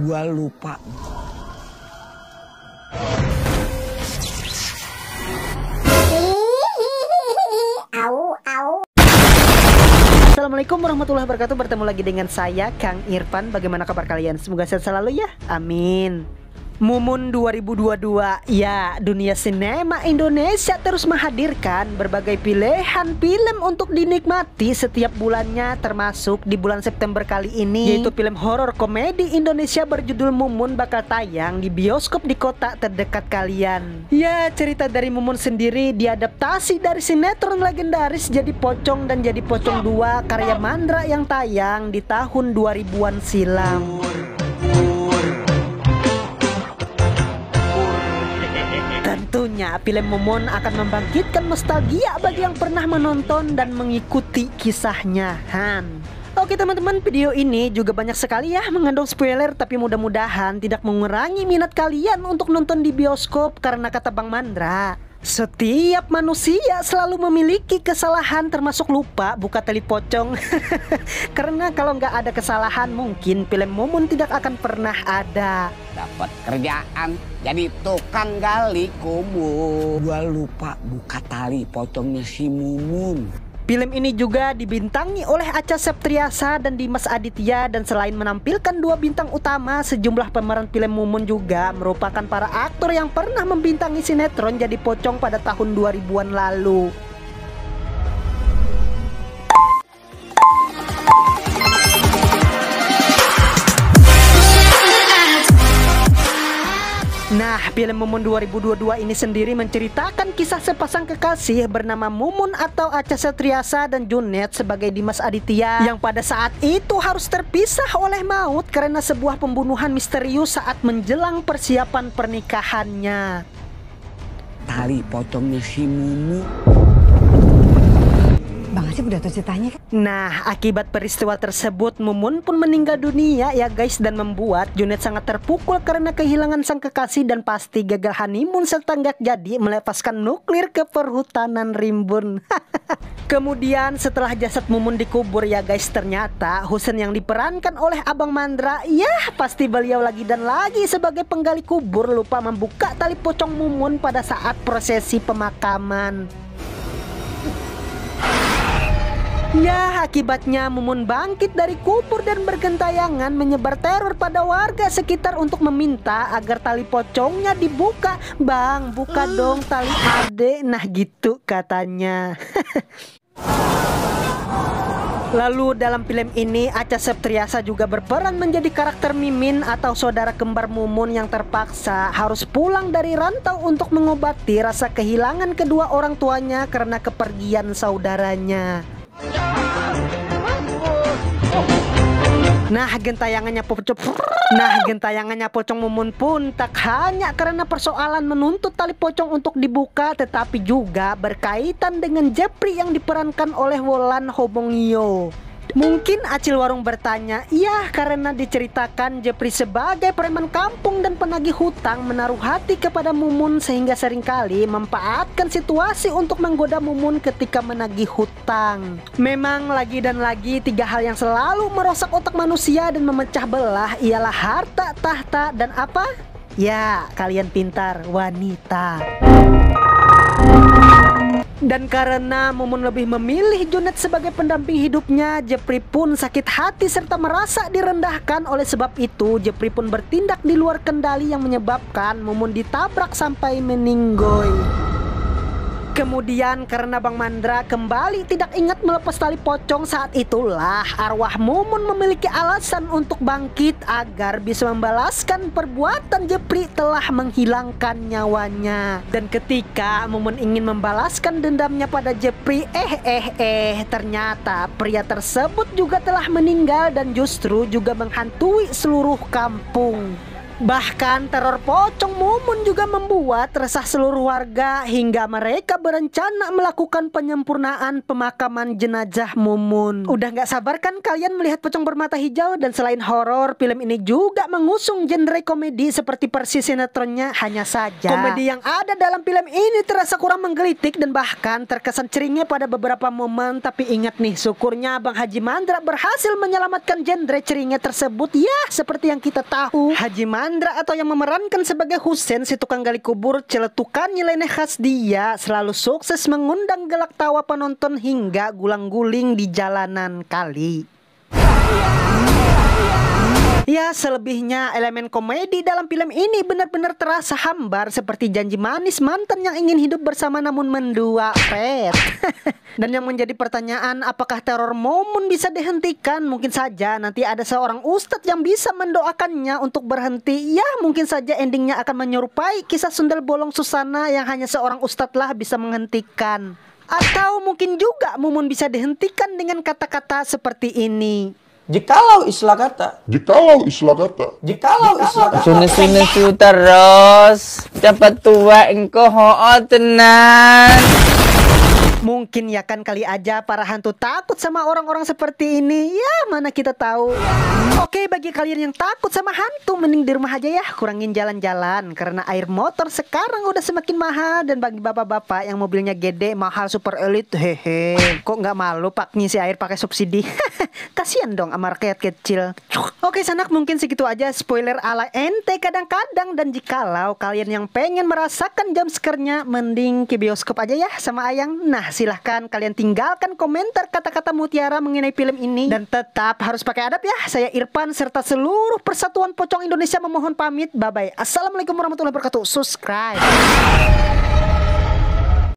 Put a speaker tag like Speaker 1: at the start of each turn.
Speaker 1: Gua lupa.
Speaker 2: Assalamualaikum warahmatullahi wabarakatuh. Bertemu lagi dengan saya Kang Irfan. Bagaimana kabar kalian? Semoga sehat selalu ya. Amin Mumun 2022 Ya, dunia sinema Indonesia terus menghadirkan berbagai pilihan film untuk dinikmati setiap bulannya termasuk di bulan September kali ini yaitu film horor komedi Indonesia berjudul Mumun bakal tayang di bioskop di kota terdekat kalian. Ya, cerita dari Mumun sendiri diadaptasi dari sinetron legendaris Jadi Pocong dan Jadi Pocong 2 karya Mandra yang tayang di tahun 2000-an silam. Tentunya film Momon akan membangkitkan nostalgia bagi yang pernah menonton dan mengikuti kisahnya Han. Oke teman-teman video ini juga banyak sekali ya mengandung spoiler tapi mudah-mudahan tidak mengurangi minat kalian untuk nonton di bioskop karena kata Bang Mandra setiap manusia selalu memiliki kesalahan termasuk lupa buka tali pocong Karena kalau nggak ada kesalahan mungkin film Mumun tidak akan pernah ada
Speaker 1: Dapat kerjaan jadi tukang gali kubur. Gua lupa buka tali pocongnya si Mumun.
Speaker 2: Film ini juga dibintangi oleh Acha Septriasa dan Dimas Aditya dan selain menampilkan dua bintang utama, sejumlah pemeran film Mumun juga merupakan para aktor yang pernah membintangi sinetron jadi pocong pada tahun 2000-an lalu. Film Mumun 2022 ini sendiri menceritakan kisah sepasang kekasih bernama Mumun atau Acha Setriasa dan Junet sebagai Dimas Aditya yang pada saat itu harus terpisah oleh maut karena sebuah pembunuhan misterius saat menjelang persiapan pernikahannya.
Speaker 1: Tali pocongnya si Mumu.
Speaker 3: Asep udah ceritanya kan?
Speaker 2: Nah, akibat peristiwa tersebut Mumun pun meninggal dunia ya guys dan membuat Junet sangat terpukul karena kehilangan sang kekasih dan pasti gagal honeymoon serta nggak jadi melepaskan nuklir ke perhutanan rimbun. Kemudian setelah jasad Mumun dikubur ya guys ternyata Husen yang diperankan oleh Abang Mandra ya pasti beliau lagi dan lagi sebagai penggali kubur lupa membuka tali pocong Mumun pada saat prosesi pemakaman. Ya, akibatnya Mumun bangkit dari kubur dan bergentayangan menyebar teror pada warga sekitar untuk meminta agar tali pocongnya dibuka. Bang, buka dong tali ade. Nah gitu katanya. Lalu dalam film ini Acha Septriasa juga berperan menjadi karakter Mimin atau saudara kembar Mumun yang terpaksa harus pulang dari rantau untuk mengobati rasa kehilangan kedua orang tuanya karena kepergian saudaranya. Nah gentayangannya pocong Nah gentayangannya pocong mumun pun tak hanya karena persoalan menuntut tali pocong untuk dibuka Tetapi juga berkaitan dengan Jepri yang diperankan oleh Wolan Hobongyo Mungkin Acil Warung bertanya, iya karena diceritakan Jepri sebagai preman kampung dan penagih hutang menaruh hati kepada Mumun sehingga sering kali memanfaatkan situasi untuk menggoda Mumun ketika menagih hutang. Memang lagi dan lagi tiga hal yang selalu merosak otak manusia dan memecah belah ialah harta, tahta, dan apa? Ya, kalian pintar, wanita. Dan karena Mumun lebih memilih Junet sebagai pendamping hidupnya, Jepri pun sakit hati serta merasa direndahkan. Oleh sebab itu, Jepri pun bertindak di luar kendali yang menyebabkan Mumun ditabrak sampai meninggoy. Kemudian karena Bang Mandra kembali tidak ingat melepas tali pocong saat itulah arwah Mumun memiliki alasan untuk bangkit agar bisa membalaskan perbuatan Jepri telah menghilangkan nyawanya. Dan ketika Mumun ingin membalaskan dendamnya pada Jepri, eh eh eh ternyata pria tersebut juga telah meninggal dan justru juga menghantui seluruh kampung. Bahkan teror pocong Mumun juga membuat resah seluruh warga hingga mereka berencana melakukan penyempurnaan pemakaman jenazah Mumun. Udah nggak sabar kan kalian melihat pocong bermata hijau dan selain horor, film ini juga mengusung genre komedi seperti persis sinetronnya hanya saja. Komedi yang ada dalam film ini terasa kurang menggelitik dan bahkan terkesan ceringnya pada beberapa momen. Tapi ingat nih, syukurnya Bang Haji Mandra berhasil menyelamatkan genre ceringnya tersebut. Ya, seperti yang kita tahu, Haji Mandra Andra atau yang memerankan sebagai Husen si tukang gali kubur celetukan nyeleneh khas dia selalu sukses mengundang gelak tawa penonton hingga gulang-guling di jalanan kali. Ya selebihnya elemen komedi dalam film ini benar-benar terasa hambar seperti janji manis mantan yang ingin hidup bersama namun mendua pet. Dan yang menjadi pertanyaan apakah teror momen bisa dihentikan? Mungkin saja nanti ada seorang ustadz yang bisa mendoakannya untuk berhenti. Ya mungkin saja endingnya akan menyerupai kisah Sundel Bolong Susana yang hanya seorang ustadz lah bisa menghentikan. Atau mungkin juga Mumun bisa dihentikan dengan kata-kata seperti ini.
Speaker 4: Jikalau istilah kata.
Speaker 5: Jikalau istilah kata.
Speaker 4: Jikalau istilah kata.
Speaker 6: Sunesu-nesu terus. Cepat tua engkau ho'o tenan.
Speaker 2: Mungkin ya kan kali aja para hantu takut sama orang-orang seperti ini. Ya mana kita tahu. Oke bagi kalian yang takut sama hantu mending di rumah aja ya. Kurangin jalan-jalan karena air motor sekarang udah semakin mahal dan bagi bapak-bapak yang mobilnya gede mahal super elit hehe. Kok nggak malu pak ngisi air pakai subsidi? Kasian dong sama rakyat kecil. Oke sanak mungkin segitu aja spoiler ala ente kadang-kadang dan jikalau kalian yang pengen merasakan jam skernya mending ke bioskop aja ya sama Ayang. Nah silahkan kalian tinggalkan komentar kata-kata mutiara mengenai film ini dan tetap harus pakai adab ya. Saya Irfan serta seluruh Persatuan Pocong Indonesia memohon pamit. Bye bye. Assalamualaikum warahmatullahi wabarakatuh. Subscribe.